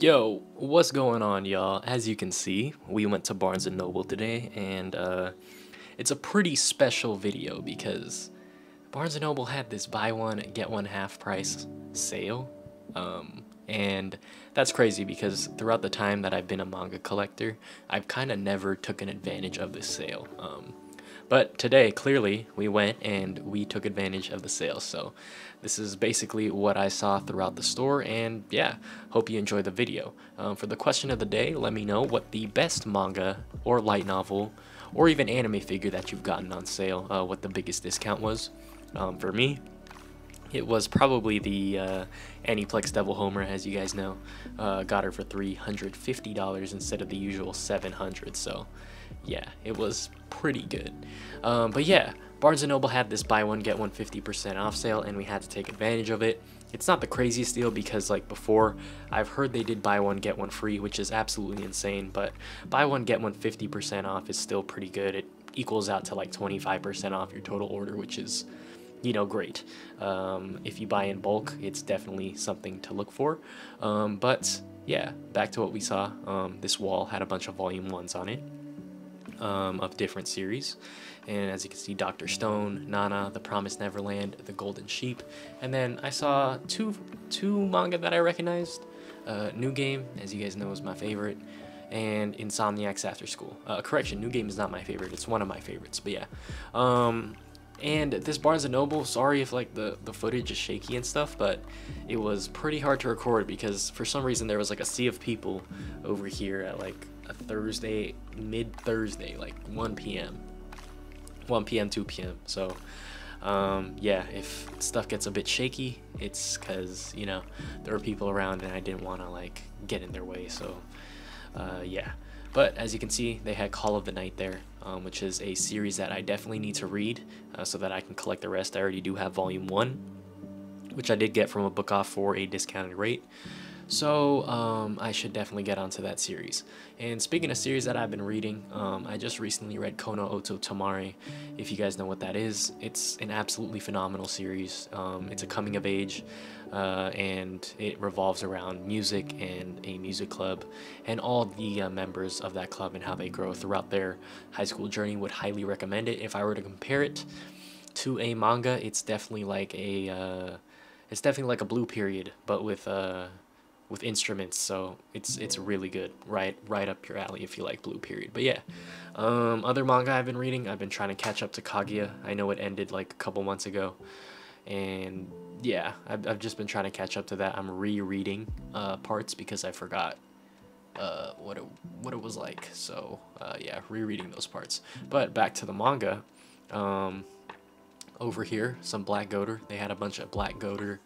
Yo, what's going on, y'all? As you can see, we went to Barnes & Noble today, and uh, it's a pretty special video because Barnes & Noble had this buy one, get one half price sale. Um, and that's crazy because throughout the time that I've been a manga collector, I've kind of never taken advantage of this sale. Um, but today, clearly, we went and we took advantage of the sale. So this is basically what I saw throughout the store. And yeah, hope you enjoy the video. Um, for the question of the day, let me know what the best manga or light novel or even anime figure that you've gotten on sale, uh, what the biggest discount was. Um, for me, it was probably the uh, Aniplex Devil Homura, as you guys know. Uh, got her for $350 instead of the usual 700 so yeah, it was pretty good. Um, but yeah, Barnes & Noble had this buy one, get one 50% off sale, and we had to take advantage of it. It's not the craziest deal because like before, I've heard they did buy one, get one free, which is absolutely insane, but buy one, get one 50% off is still pretty good. It equals out to like 25% off your total order, which is you know, great. Um, if you buy in bulk, it's definitely something to look for. Um, but yeah, back to what we saw. Um, this wall had a bunch of volume ones on it um, of different series. And as you can see, Dr. Stone, Nana, The Promised Neverland, The Golden Sheep. And then I saw two, two manga that I recognized. Uh, New Game, as you guys know, is my favorite. And Insomniacs After School. Uh, correction, New Game is not my favorite. It's one of my favorites, but yeah. Um, and this Barnes & Noble, sorry if like the, the footage is shaky and stuff, but it was pretty hard to record because for some reason there was like a sea of people over here at like a Thursday, mid Thursday, like 1 p.m. 1 p.m., 2 p.m. So, um, yeah, if stuff gets a bit shaky, it's because, you know, there were people around and I didn't want to, like, get in their way. So, uh, yeah. But as you can see, they had Call of the Night there, um, which is a series that I definitely need to read uh, so that I can collect the rest. I already do have Volume 1, which I did get from a book off for a discounted rate. So um, I should definitely get onto that series. And speaking of series that I've been reading, um, I just recently read Kono Oto Tomare. If you guys know what that is, it's an absolutely phenomenal series. Um, it's a coming of age, uh, and it revolves around music and a music club, and all the uh, members of that club and how they grow throughout their high school journey. Would highly recommend it. If I were to compare it to a manga, it's definitely like a uh, it's definitely like a Blue Period, but with uh with instruments so it's it's really good right right up your alley if you like blue period but yeah. Um, other manga i've been reading i've been trying to catch up to kaguya. I know it ended like a couple months ago and yeah i've, I've just been trying to catch up to that. I'm rereading uh, parts because i forgot uh, what it what it was like so uh, yeah rereading those parts. But back to the manga um, over here some Black Clover. They had a bunch of Black Clover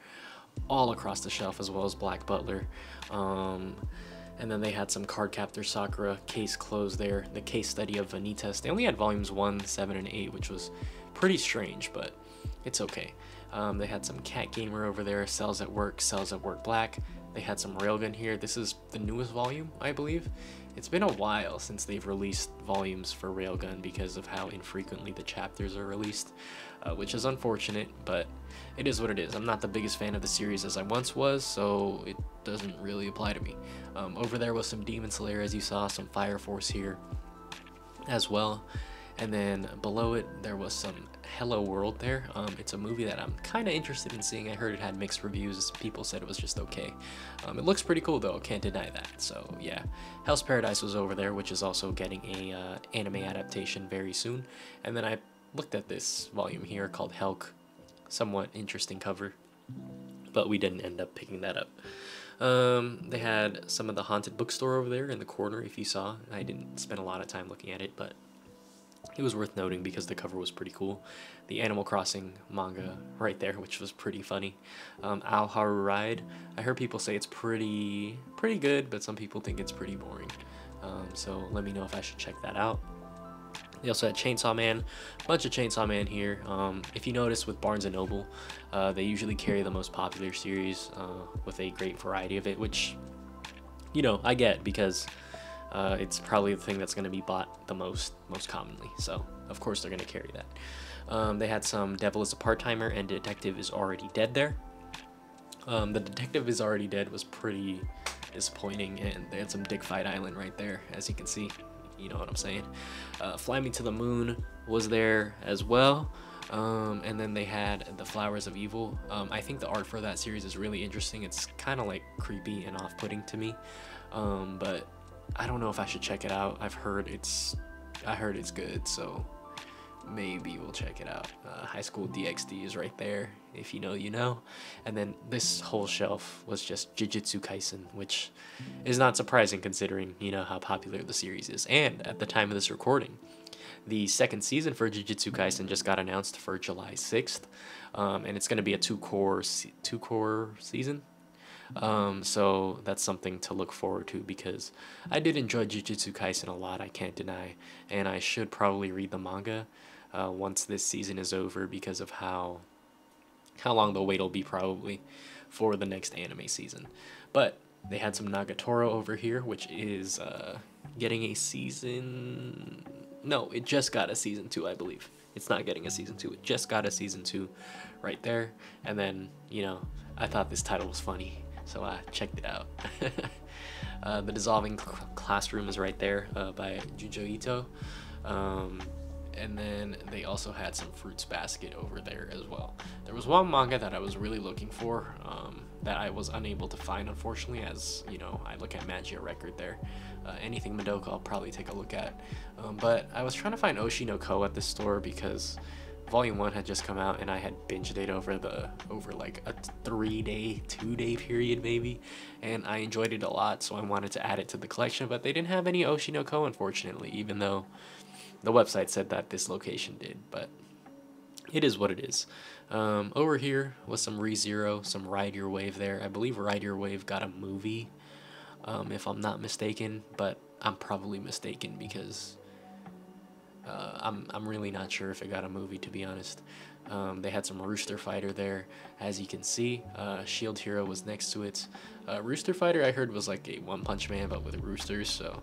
all across the shelf as well as Black Butler. Um, and then they had some Cardcaptor Sakura case closed there, the case study of Vanitas. They only had volumes 1, 7, and 8, which was pretty strange, but it's okay. Um, they had some Cat Gamer over there, Cells at Work, Cells at Work Black. They had some Railgun here. This is the newest volume, I believe. It's been a while since they've released volumes for Railgun because of how infrequently the chapters are released, uh, which is unfortunate, but it is what it is. I'm not the biggest fan of the series as I once was, so it doesn't really apply to me. Um, over there was some Demon Slayer, as you saw, some Fire Force here as well. And then below it, there was some Hello World there. Um, it's a movie that I'm kind of interested in seeing. I heard it had mixed reviews. People said it was just okay. Um, it looks pretty cool though, can't deny that. So yeah, Hell's Paradise was over there, which is also getting a uh, anime adaptation very soon. And then I looked at this volume here called Helck. Somewhat interesting cover, but we didn't end up picking that up. Um, they had some of the haunted bookstore over there in the corner, if you saw. I didn't spend a lot of time looking at it, but it was worth noting because the cover was pretty cool. The Animal Crossing manga right there, which was pretty funny. Um, Ao Haru Ride. I heard people say it's pretty pretty good, but some people think it's pretty boring. Um, so let me know if I should check that out. They also had Chainsaw Man, bunch of Chainsaw Man here. Um, if you notice with Barnes & Noble, uh, they usually carry the most popular series uh, with a great variety of it, which, you know, I get because uh, it's probably the thing that's going to be bought the most most commonly. So of course they're going to carry that. Um, they had some Devil is a Part-Timer and Detective is Already Dead there. Um, the Detective is Already Dead was pretty disappointing, and they had some Dick Fight Island right there, as you can see. You know what I'm saying? Uh, Fly Me to the Moon was there as well. Um, and then they had The Flowers of Evil. Um, I think the art for that series is really interesting. It's kind of like creepy and off putting to me. Um, but I don't know if I should check it out. I've heard it's I heard it's good, so maybe we'll check it out. Uh, High School DxD is right there. If you know, you know. And then this whole shelf was just Jujutsu Kaisen, which is not surprising considering you know how popular the series is. And at the time of this recording, the second season for Jujutsu Kaisen just got announced for July 6th, um, and it's going to be a two cour two cour season. Um, so that's something to look forward to because I did enjoy Jujutsu Kaisen a lot. I can't deny, and I should probably read the manga uh, once this season is over because of how how long the wait will be probably for the next anime season. But they had some Nagatoro over here, which is uh, getting a season. No, it just got a season two, I believe. It's not getting a season two. It just got a season two, right there. And then you know, I thought this title was funny so I checked it out. uh, the Dissolving cl- Classroom is right there uh, by Junji Ito. Um, and then they also had some Fruits Basket over there as well. There was one manga that I was really looking for um, that I was unable to find, unfortunately, as you know, I look at Magia Record there. Uh, anything Madoka, I'll probably take a look at. Um, but I was trying to find Oshi no Ko at the store because volume one had just come out and I had binged it over the over like a three day, two day period maybe, and I enjoyed it a lot, so I wanted to add it to the collection. But they didn't have any Oshi no Ko unfortunately, even though the website said that this location did. But it is what it is. Um, over here was some ReZero, some Ride Your Wave there. I believe Ride Your Wave got a movie, um, if I'm not mistaken, but I'm probably mistaken because uh, I'm, I'm really not sure if it got a movie, to be honest. Um, they had some Rooster Fighter there, as you can see. Uh, Shield Hero was next to it. Uh, Rooster Fighter, I heard, was like a One Punch Man, but with roosters. So,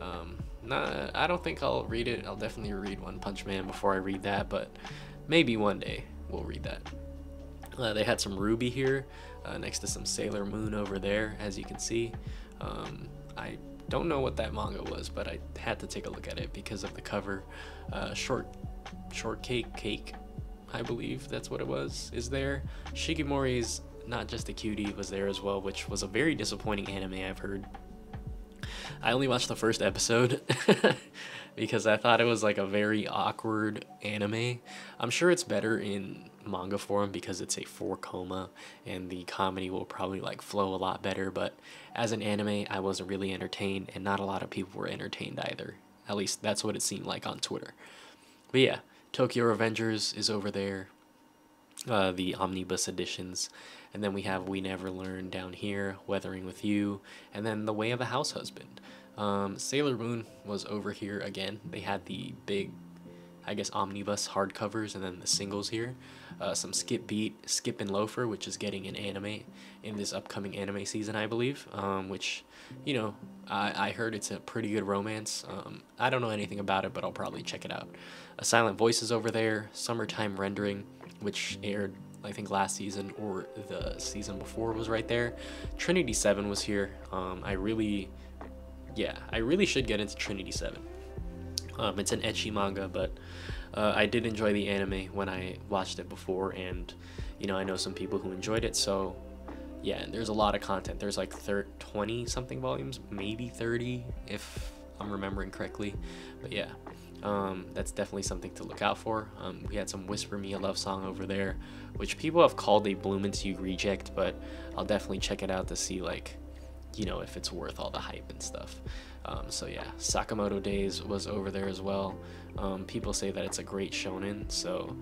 um, I don't think I'll read it. I'll definitely read One Punch Man before I read that, but maybe one day we'll read that. Uh, they had some Ruby here, uh, next to some Sailor Moon over there, as you can see. Um, I don't know what that manga was, but I had to take a look at it because of the cover. Uh, short, shortcake cake, I believe that's what it was. Is there Shikimori's not just a cutie was there as well, which was a very disappointing anime I've heard. I only watched the first episode because I thought it was like a very awkward anime. I'm sure it's better in manga form because it's a four koma and the comedy will probably like flow a lot better but as an anime i wasn't really entertained and not a lot of people were entertained either. At least that's what it seemed like on twitter. But yeah tokyo revengers is over there uh, the omnibus editions and then we have we never learn down here weathering with you and then the way of a house husband. Um, sailor moon was over here again. They had the big I guess omnibus hardcovers and then the singles here. Uh, some Skip Beat, Skip and Loafer, which is getting an anime in this upcoming anime season, I believe. Um, which, you know, I, I heard it's a pretty good romance. Um, I don't know anything about it, but I'll probably check it out. A Silent Voices over there, Summertime Rendering, which aired I think last season or the season before was right there. Trinity 7 was here. Um, I really, yeah, I really should get into Trinity 7. Um, it's an ecchi manga, but uh, I did enjoy the anime when I watched it before, and you know I know some people who enjoyed it. So yeah, there's a lot of content. There's like 20 something volumes, maybe 30 if I'm remembering correctly. But yeah, um, that's definitely something to look out for. Um, we had some Whisper Me a Love Song over there, which people have called a Bloom Into You reject, but I'll definitely check it out to see like, you know, if it's worth all the hype and stuff. Um, so yeah, Sakamoto Days was over there as well. Um, people say that it's a great shonen, so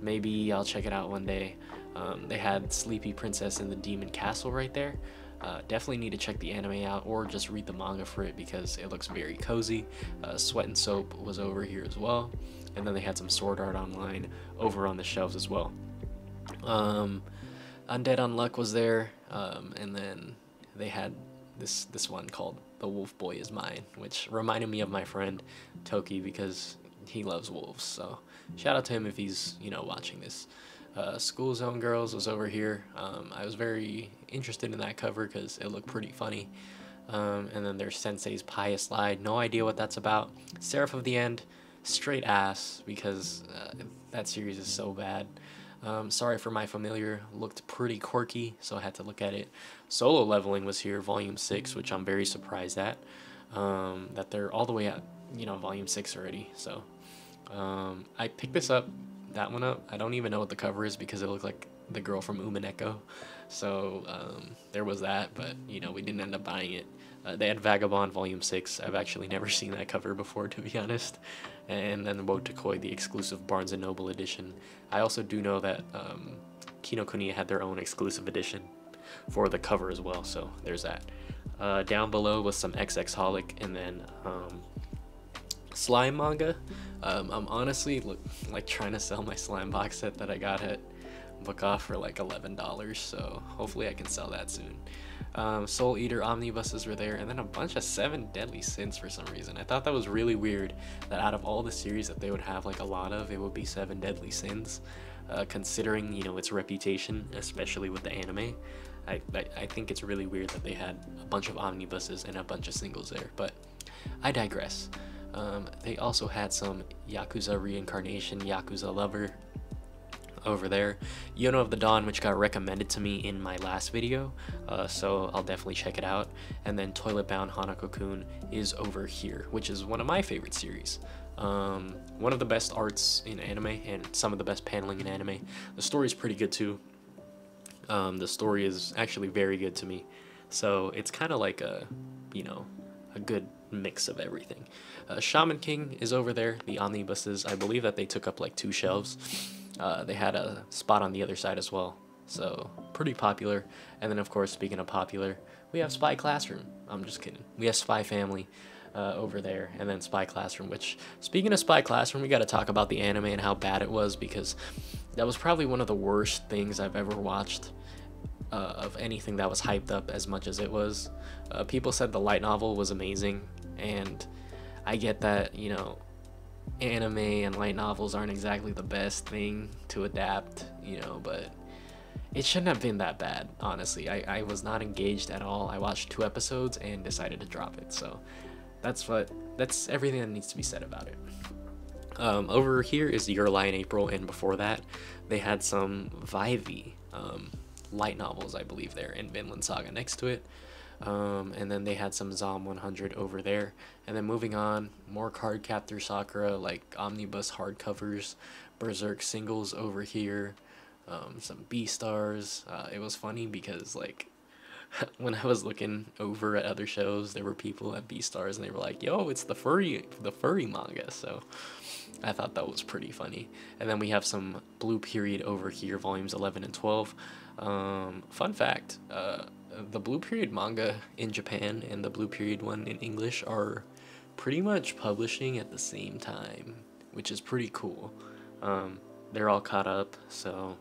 maybe I'll check it out one day. Um, they had Sleepy Princess in the Demon Castle right there. Uh, definitely need to check the anime out or just read the manga for it because it looks very cozy. Uh, Sweat and Soap was over here as well. And then they had some Sword Art Online over on the shelves as well. Um, Undead Unluck was there, um, and then they had this this one called The Wolf Boy Is Mine, which reminded me of my friend Toki because he loves wolves. So shout out to him if he's you know watching this. Uh, School Zone Girls was over here. Um, I was very interested in that cover because it looked pretty funny. Um, and then there's Sensei's Pious Lie. No idea what that's about. Seraph of the End, straight ass because uh, that series is so bad. Um, Sorry for My Familiar looked pretty quirky, so I had to look at it. Solo Leveling was here, Volume 6, which I'm very surprised at. Um, that they're all the way at, you know, Volume 6 already. So um, I picked this up, that one up. I don't even know what the cover is because it looked like the girl from Umineko. So um, there was that, but, you know, we didn't end up buying it. Uh, they had Vagabond Volume 6. I've actually never seen that cover before, to be honest. And then Wotakoi, the exclusive Barnes & Noble edition. I also do know that um, Kinokuniya had their own exclusive edition for the cover as well, so there's that. Uh, down below was some XX Holic, and then um, Slime manga. Um, I'm honestly look, like trying to sell my Slime box set that I got at Book Off for like $11, so hopefully I can sell that soon. Um, Soul Eater omnibuses were there, and then a bunch of Seven Deadly Sins for some reason. I thought that was really weird that out of all the series that they would have like a lot of, it would be Seven Deadly Sins, uh, considering you know its reputation, especially with the anime. I, I, I think it's really weird that they had a bunch of omnibuses and a bunch of singles there, but I digress. Um, they also had some Yakuza Reincarnation, Yakuza Lover, over there. Yona of the Dawn, which got recommended to me in my last video, uh, so I'll definitely check it out. And then Toilet Bound Hanako-kun is over here, which is one of my favorite series. Um, one of the best arts in anime and some of the best paneling in anime. The story is pretty good too. Um, the story is actually very good to me. So it's kind of like a, you know, a good mix of everything. Uh, Shaman King is over there. The omnibuses, I believe that they took up like two shelves. Uh, they had a spot on the other side as well. So pretty popular. And then of course, speaking of popular, we have Spy Classroom. I'm just kidding. We have Spy Family uh, over there, and then Spy Classroom. Which, speaking of Spy Classroom, we got to talk about the anime and how bad it was because that was probably one of the worst things I've ever watched. Uh, of anything that was hyped up as much as it was. Uh, people said the light novel was amazing, and I get that, you know, anime and light novels aren't exactly the best thing to adapt, you know, but it shouldn't have been that bad, honestly. I, I was not engaged at all. I watched two episodes and decided to drop it. So that's what that's everything that needs to be said about it. Um, over here is Your Lie in April, and before that, they had some Vivy um, light novels, I believe, there, in Vinland Saga next to it. Um, and then they had some Zom 100 over there. And then moving on, more Cardcaptor Sakura, like omnibus hardcovers, Berserk singles over here, um, some Beastars. Uh, it was funny because, like, when I was looking over at other shows, there were people at Beastars and they were like, "Yo, it's the furry, the furry manga." So I thought that was pretty funny. And then we have some Blue Period over here, volumes 11 and 12. Um, fun fact: uh, the Blue Period manga in Japan and the Blue Period one in English are pretty much publishing at the same time, which is pretty cool. Um, they're all caught up, so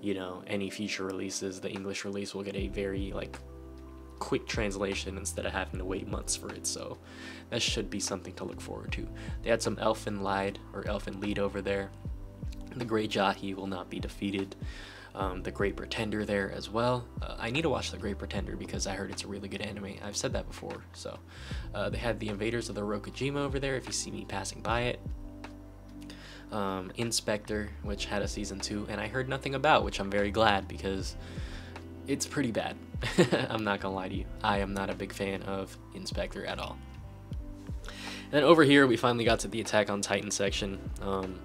you know any future releases, the English release will get a very like quick translation instead of having to wait months for it. So that should be something to look forward to. They had some Elfen Lied or Elfin Lead over there. The Great Jahi will not be defeated um, The Great Pretender there as well. Uh, I need to watch The Great Pretender because I heard it's a really good anime. I've said that before. So uh, they had The Invaders of the Rokujouma over there if you see me passing by it. Um, In/Spectre, which had a season two, and I heard nothing about, which I'm very glad because it's pretty bad. I'm not gonna lie to you. I am not a big fan of Inspector at all. And then over here, we finally got to the Attack on Titan section. Um,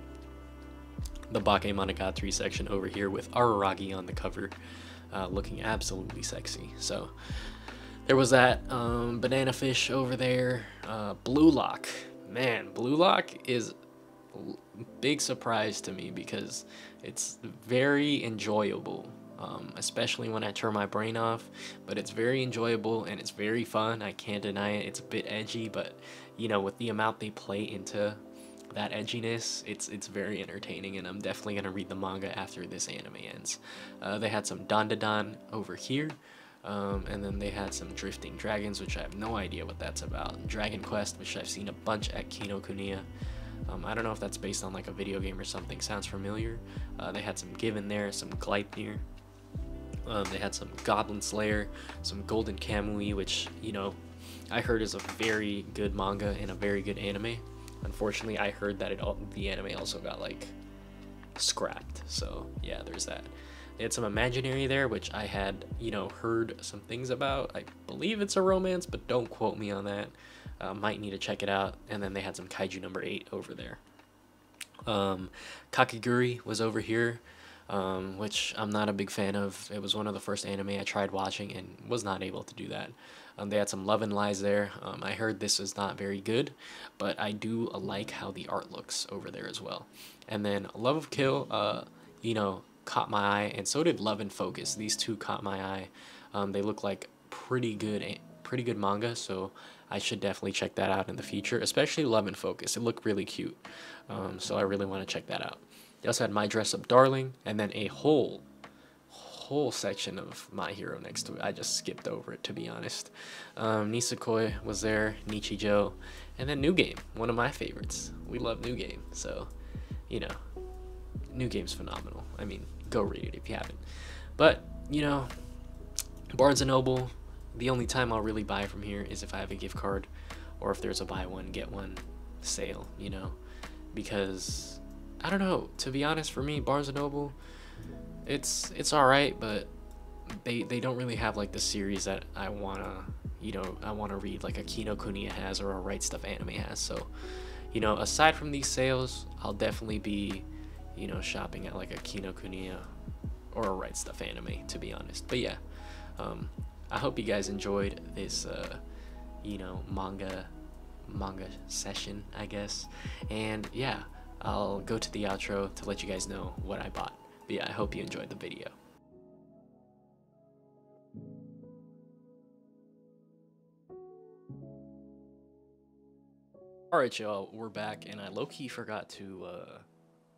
the Bakemonogatari section over here with Araragi on the cover, uh, looking absolutely sexy. So there was that um, banana fish over there. Uh, Blue Lock, man, Blue Lock is big surprise to me because it's very enjoyable. Um, especially when I turn my brain off, but it's very enjoyable and it's very fun. I can't deny it. It's a bit edgy, but you know, with the amount they play into that edginess, it's it's very entertaining, and I'm definitely gonna read the manga after this anime ends. Uh, they had some Dandadan over here, um, and then they had some Drifting Dragons, which I have no idea what that's about. Dragon Quest, which I've seen a bunch at Kinokuniya. Um, I don't know if that's based on like a video game or something. Sounds familiar. Uh, they had some Given there, some Gleipnir. Um, they had some Goblin Slayer, some Golden Kamui, which, you know, I heard is a very good manga and a very good anime. Unfortunately, I heard that it all, the anime also got like scrapped. So yeah, there's that. They had some imaginary there, which I had, you know, heard some things about. I believe it's a romance, but don't quote me on that. Uh, might need to check it out. And then they had some kaiju number eight over there. Um, Kakegurui was over here, um, which I'm not a big fan of. It was one of the first anime I tried watching and was not able to do that. Um, they had some Love and Lies there. Um, I heard this is not very good, but I do like how the art looks over there as well. And then Love of Kill, uh, you know, caught my eye, and so did Love and Focus. These two caught my eye. Um, they look like pretty good, pretty good manga, so I should definitely check that out in the future, especially Love and Focus. It looked really cute, um, so I really want to check that out. They also had My Dress Up Darling, and then a whole whole section of My Hero next to it. I just skipped over it, to be honest. Um, Nisekoi was there, Nichijou, and then New Game, one of my favorites. We love New Game, so, you know, New Game's phenomenal. I mean, go read it if you haven't. But, you know, Barnes & Noble, the only time I'll really buy from here is if I have a gift card or if there's a buy one, get one sale, you know, because, I don't know, to be honest, for me, Barnes & Noble, it's it's all right, but they they don't really have like the series that I wanna you know I wanna read like a Kinokuniya has or a Right Stuf anime has. So you know aside from these sales, I'll definitely be you know shopping at like a Kinokuniya or a Right Stuf anime to be honest. But yeah, um, I hope you guys enjoyed this uh, you know manga manga session I guess, and yeah. I'll go to the outro to let you guys know what I bought. But yeah, I hope you enjoyed the video. Alright y'all, we're back and I low-key forgot to, uh,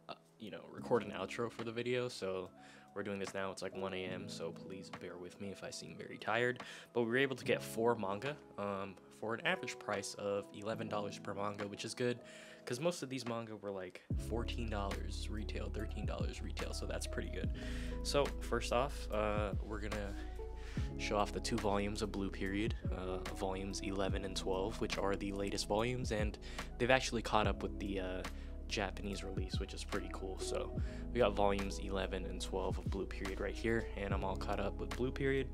uh, you know, record an outro for the video, so we're doing this now, it's like 1 a.m., so please bear with me if I seem very tired. But we were able to get four manga um, for an average price of $11 per manga, which is good because most of these manga were like $14 retail, $13 retail, so that's pretty good. So first off, uh, we're gonna show off the two volumes of Blue Period, uh, volumes 11 and 12, which are the latest volumes, and they've actually caught up with the uh, Japanese release, which is pretty cool. So we got volumes 11 and 12 of Blue Period right here, and I'm all caught up with Blue Period.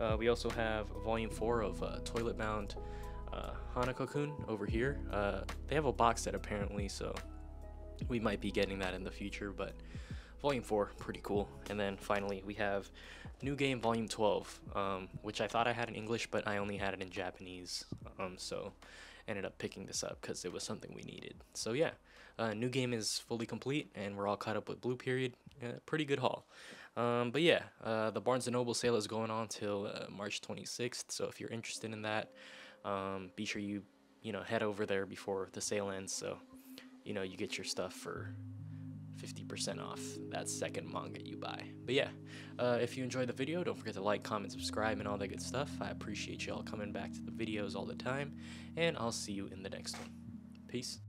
Uh, we also have volume 4 of uh, Toilet Bound uh, Hanako-kun over here. Uh, they have a box set apparently, so we might be getting that in the future, but Volume 4, pretty cool. And then finally, we have New Game Volume 12, um, which I thought I had in English, but I only had it in Japanese, um, so ended up picking this up because it was something we needed. So yeah, uh, New Game is fully complete, and we're all caught up with Blue Period. pretty good haul. Um, but yeah, uh, the Barnes & Noble sale is going on till uh, March 26th, so if you're interested in that, um, be sure you you know head over there before the sale ends so you know you get your stuff for 50% off that second manga you buy. But yeah, uh, if you enjoyed the video, don't forget to like, comment, subscribe, and all that good stuff. I appreciate y'all coming back to the videos all the time, and I'll see you in the next one. Peace.